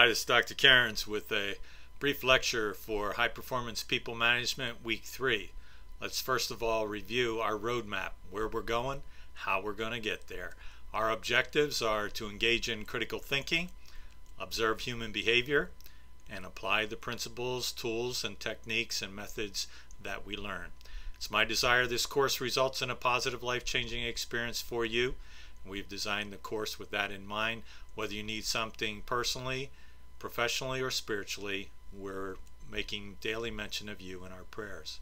Hi, this is Dr. Cairns with a brief lecture for High Performance People Management Week 3. Let's first of all review our roadmap, where we're going, how we're going to get there. Our objectives are to engage in critical thinking, observe human behavior, and apply the principles, tools, and techniques and methods that we learn. It's my desire this course results in a positive life-changing experience for you. We've designed the course with that in mind. Whether you need something personally, professionally, or spiritually, we're making daily mention of you in our prayers.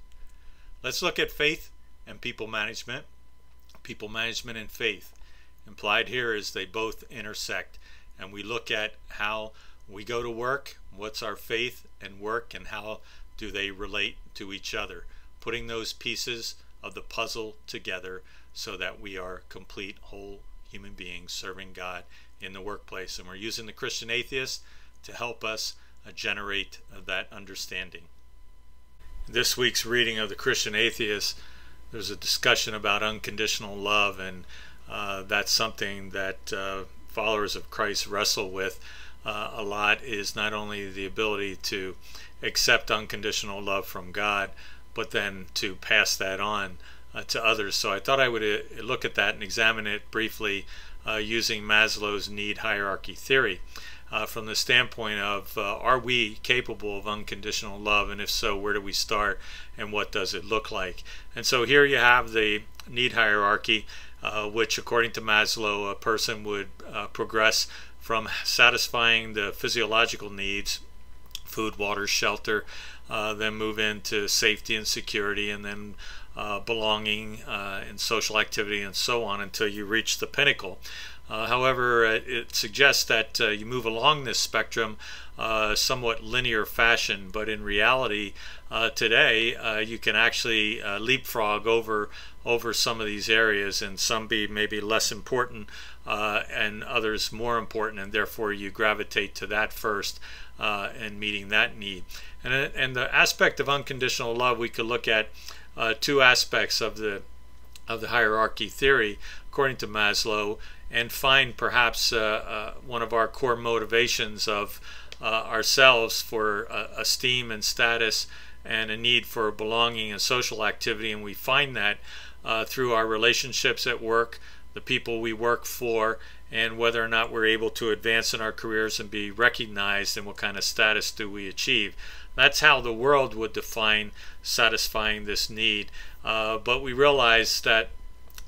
Let's look at faith and people management. People management and faith. Implied here is they both intersect, and we look at how we go to work, what's our faith and work, and how do they relate to each other. Putting those pieces of the puzzle together so that we are complete, whole human beings serving God in the workplace. And we're using the Christian atheist to help us uh, generate uh, that understanding. This week's reading of the Christian atheist, there's a discussion about unconditional love, and uh, that's something that uh, followers of Christ wrestle with uh, a lot. Is not only the ability to accept unconditional love from God, but then to pass that on uh, to others. So I thought I would look at that and examine it briefly using Maslow's need hierarchy theory. Uh, from the standpoint of uh, are we capable of unconditional love and if so where do we start and what does it look like and so here you have the need hierarchy uh, which according to Maslow a person would progress from satisfying the physiological needs food water shelter then move into safety and security and then uh, belonging uh, and social activity and so on until you reach the pinnacle. Uh, however, it, it, suggests that uh, you move along this spectrum uh, somewhat linear fashion, but in reality, uh, today you can actually leapfrog over over some of these areas, and some be maybe less important, and others more important, and therefore you gravitate to that first and meeting that need. And and the aspect of unconditional love we could look at uh, two aspects of the of the hierarchy theory, according to Maslow, and find perhaps uh, uh, one of our core motivations of uh, ourselves for uh, esteem and status and a need for belonging and social activity, and we find that uh, through our relationships at work, the people we work for, and whether or not we're able to advance in our careers and be recognized and what kind of status do we achieve. That's how the world would define satisfying this need. Uh, but we realize that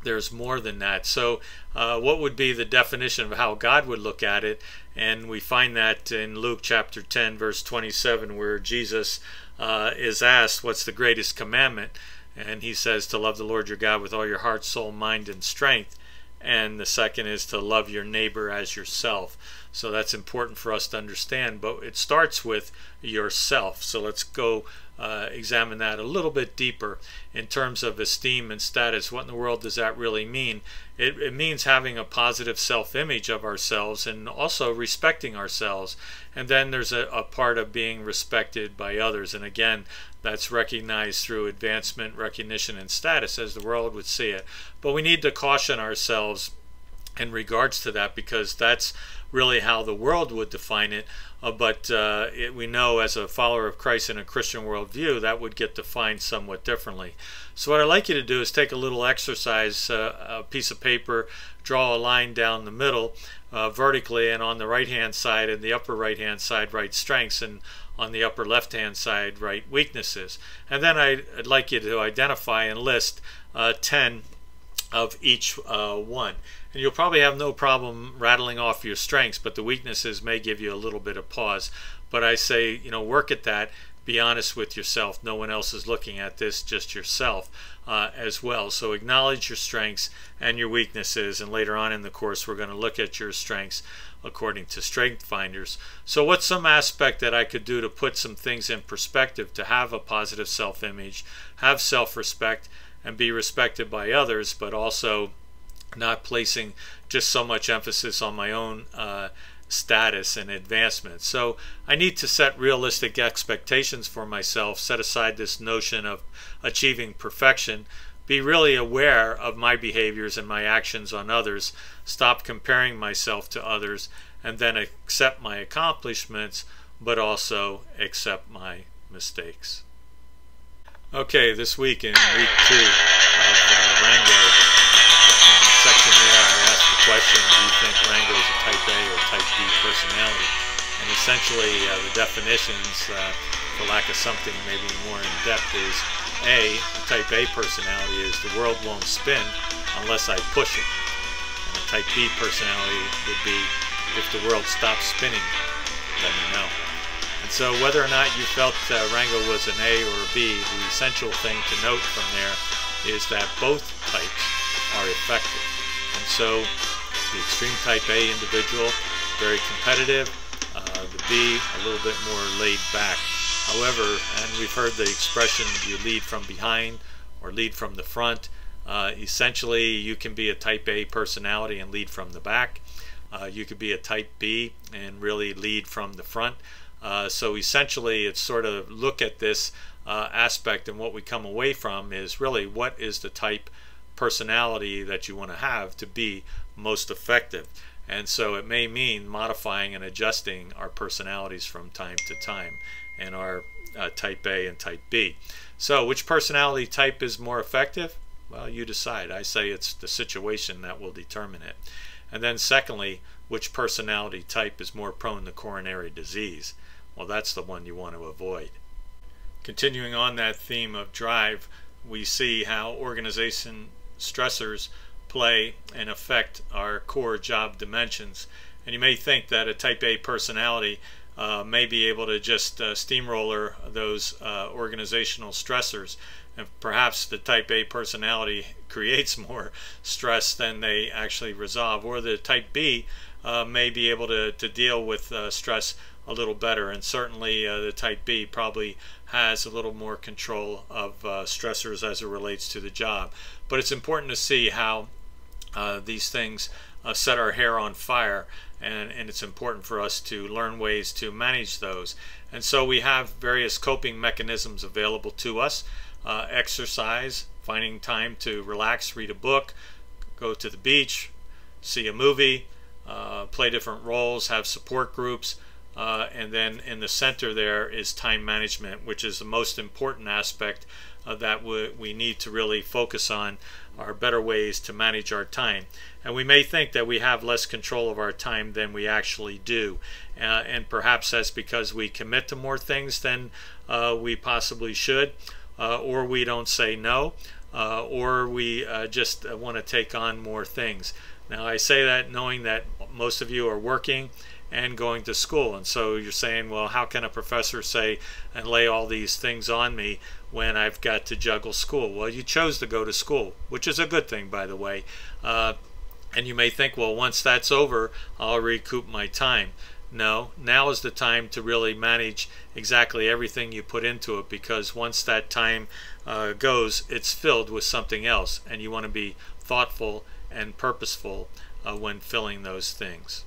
there's more than that. So, uh, what would be the definition of how God would look at it? And we find that in Luke chapter 10, verse 27, where Jesus uh, is asked, What's the greatest commandment? And he says, To love the Lord your God with all your heart, soul, mind, and strength and the second is to love your neighbor as yourself. So that's important for us to understand, but it starts with yourself. So let's go uh, examine that a little bit deeper in terms of esteem and status. What in the world does that really mean? It, it means having a positive self image of ourselves and also respecting ourselves. And then there's a, a part of being respected by others. And again, that's recognized through advancement, recognition, and status as the world would see it. But we need to caution ourselves in regards to that because that's really how the world would define it. Uh, but uh, it, we know as a follower of Christ in a Christian worldview, that would get defined somewhat differently. So, what I'd like you to do is take a little exercise, uh, a piece of paper, draw a line down the middle uh, vertically, and on the right hand side and the upper right hand side, write strengths. And on the upper left hand side write weaknesses. And then I'd, like you to identify and list uh, 10 of each uh, one. And you'll probably have no problem rattling off your strengths, but the weaknesses may give you a little bit of pause. But I say, you know, work at that. Be honest with yourself. No one else is looking at this, just yourself uh, as well. So acknowledge your strengths and your weaknesses. And later on in the course, we're going to look at your strengths according to Strength Finders. So, what's some aspect that I could do to put some things in perspective to have a positive self image, have self respect, and be respected by others, but also not placing just so much emphasis on my own uh, status and advancement. So I need to set realistic expectations for myself, set aside this notion of achieving perfection, be really aware of my behaviors and my actions on others, stop comparing myself to others, and then accept my accomplishments, but also accept my mistakes. Okay, this week in week two of uh, Rango, question, do you think Rango is a type A or type B personality? And essentially, uh, the definitions, uh, for lack of something maybe more in depth, is A, a type A personality is the world won't spin unless I push it. And a type B personality would be if the world stops spinning, let me know. And so whether or not you felt uh, Rango was an A or a B, the essential thing to note from there is that both types are effective. And so the extreme type A individual, very competitive, uh, the B, a little bit more laid back. However, and we've heard the expression you lead from behind or lead from the front. Uh, essentially, you can be a type A personality and lead from the back. Uh, you could be a type B and really lead from the front. Uh, so essentially, it's sort of look at this uh, aspect, and what we come away from is really what is the type personality that you want to have to be most effective. And so it may mean modifying and adjusting our personalities from time to time and our uh, type A and type B. So, which personality type is more effective? Well, you decide. I say it's the situation that will determine it. And then secondly, which personality type is more prone to coronary disease? Well, that's the one you want to avoid. Continuing on that theme of drive, we see how organization stressors play and affect our core job dimensions. And you may think that a type A personality uh, may be able to just uh, steamroller those uh, organizational stressors and perhaps the type A personality creates more stress than they actually resolve, or the type B uh, may be able to, to deal with uh, stress a little better. And certainly uh, the type B probably has a little more control of stressors as it relates to the job. But it's important to see how uh, these things uh, set our hair on fire and, and it's important for us to learn ways to manage those. And so we have various coping mechanisms available to us uh, exercise, finding time to relax, read a book, go to the beach, see a movie, uh, play different roles, have support groups. Uh, and then in the center there is time management, which is the most important aspect uh, that we, we need to really focus on are better ways to manage our time. And we may think that we have less control of our time than we actually do. Uh, and perhaps that's because we commit to more things than uh, we possibly should uh, or we don't say no, uh, or we just want to take on more things. Now, I say that knowing that most of you are working and going to school. And so you're saying, well, how can a professor say and lay all these things on me when I've got to juggle school? Well, you chose to go to school, which is a good thing, by the way. Uh, and you may think, well, once that's over, I'll recoup my time. No, now is the time to really manage exactly everything you put into it because once that time uh, goes, it's filled with something else, and you want to be thoughtful and purposeful uh, when filling those things.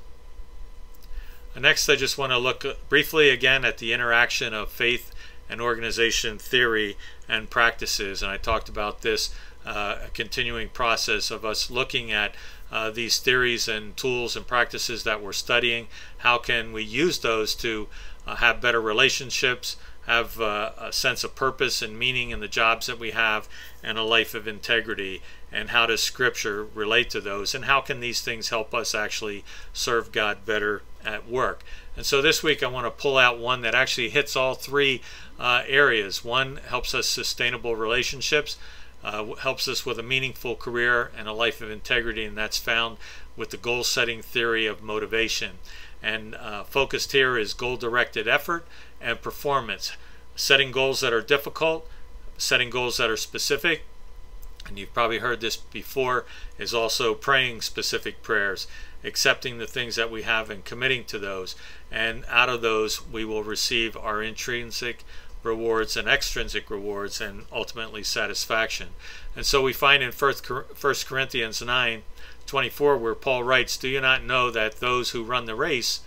Next, I just want to look briefly again at the interaction of faith and organization theory and practices. And I talked about this uh, continuing process of us looking at uh, these theories and tools and practices that we're studying. How can we use those to uh, have better relationships, have uh, a sense of purpose and meaning in the jobs that we have, and a life of integrity? And how does Scripture relate to those? And how can these things help us actually serve God better at work? And so this week I want to pull out one that actually hits all three uh, areas. One helps us sustainable relationships uh, helps us with a meaningful career and a life of integrity, and that's found with the goal setting theory of motivation. And uh, focused here is goal directed effort and performance. Setting goals that are difficult, setting goals that are specific, and you've probably heard this before, is also praying specific prayers, accepting the things that we have and committing to those. And out of those, we will receive our intrinsic rewards and extrinsic rewards and ultimately satisfaction. And so we find in 1 Corinthians 9 24 where Paul writes, Do you not know that those who run the race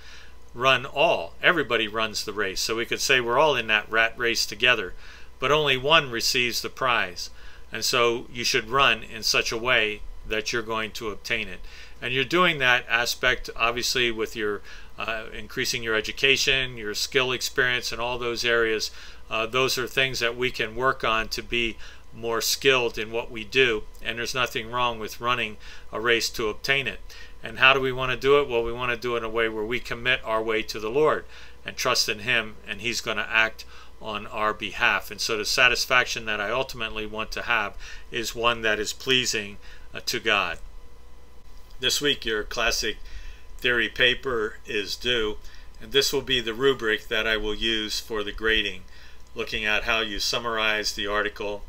run all? Everybody runs the race. So we could say we're all in that rat race together, but only one receives the prize. And so you should run in such a way that you're going to obtain it. And you're doing that aspect obviously with your uh, increasing your education, your skill experience, and all those areas. Uh, those are things that we can work on to be more skilled in what we do. And there's nothing wrong with running a race to obtain it. And how do we want to do it? Well, we want to do it in a way where we commit our way to the Lord and trust in Him, and He's going to act on our behalf. And so the satisfaction that I ultimately want to have is one that is pleasing uh, to God. This week, your classic theory paper is due, and this will be the rubric that I will use for the grading, looking at how you summarize the article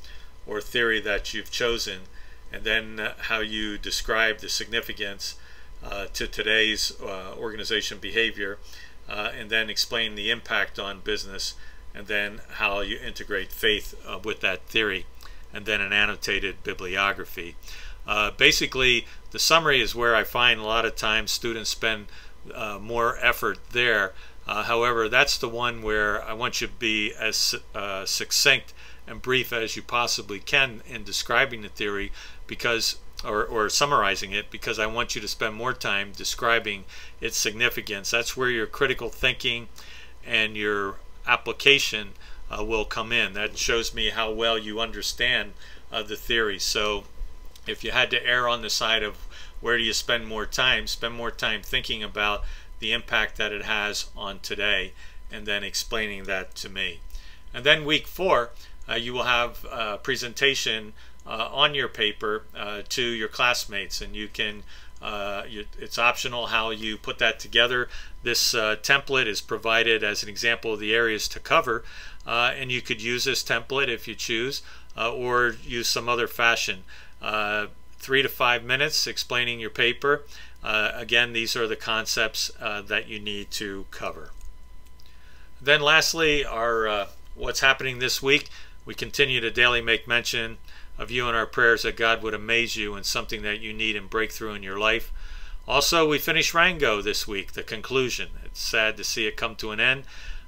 or theory that you've chosen, and then uh, how you describe the significance uh, to today's uh, organization behavior, uh, and then explain the impact on business and then how you integrate faith uh, with that theory, and then an annotated bibliography. Uh, basically, the summary is where I find a lot of times students spend more effort there. However, that's the one where I want you to be as succinct and brief as you possibly can in describing the theory because or, or summarizing it because I want you to spend more time describing its significance. That's where your critical thinking and your application uh, will come in. That shows me how well you understand uh, the theory. So if you had to err on the side of where do you spend more time, spend more time thinking about the impact that it has on today and then explaining that to me. And then week four, you will have a presentation uh, on your paper uh, to your classmates and you can uh, you, it's optional how you put that together. This uh, template is provided as an example of the areas to cover, uh, and you could use this template if you choose, uh, or use some other fashion. Uh, three to five minutes explaining your paper. Uh, again, these are the concepts that you need to cover. Then lastly, our what's happening this week. We continue to daily make mention of you in our prayers that God would amaze you in something that you need and breakthrough in your life. Also, we finished Rango this week, the conclusion. It's sad to see it come to an end.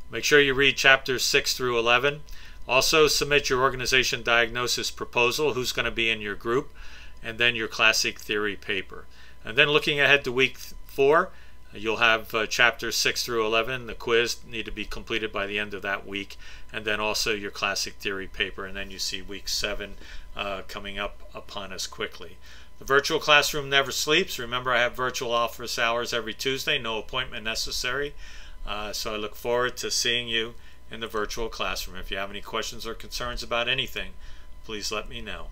Make sure you read chapters 6 through 11. Also, submit your organization diagnosis proposal, who's going to be in your group, and then your classic theory paper. And then looking ahead to week 4, You'll have uh, chapters 6 through 11. The quiz need to be completed by the end of that week. And then also your classic theory paper. And then you see week 7 uh, coming up upon us quickly. The virtual classroom never sleeps. Remember, I have virtual office hours every Tuesday. No appointment necessary. Uh, so I look forward to seeing you in the virtual classroom. If you have any questions or concerns about anything, please let me know.